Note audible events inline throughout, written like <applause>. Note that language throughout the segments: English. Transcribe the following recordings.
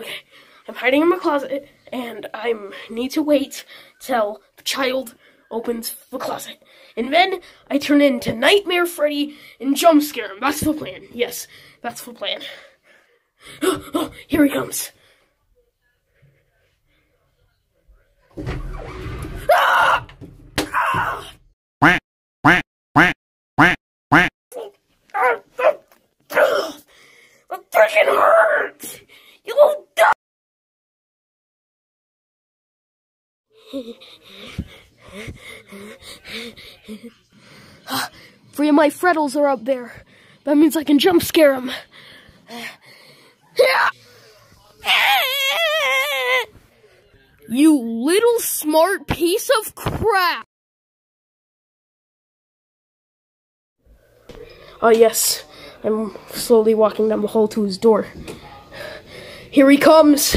Okay, I'm hiding in my closet, and I need to wait till the child opens the closet. And then I turn into Nightmare Freddy and jump scare him. That's the plan. Yes, that's the plan. Oh, oh here he comes. Ah! Ah! That freaking hurts! You <laughs> Three of my Freddles are up there. That means I can jump scare them. <laughs> You little smart piece of crap! Oh, yes. I'm slowly walking down the hall to his door. Here he comes!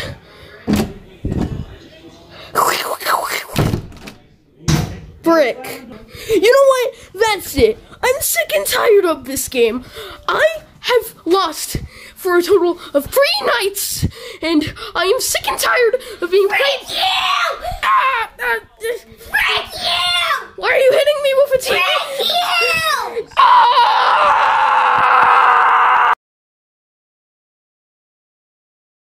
Brick! You know what? That's it. I'm sick and tired of this game. I have lost for a total of three nights, and I am sick and tired of being played.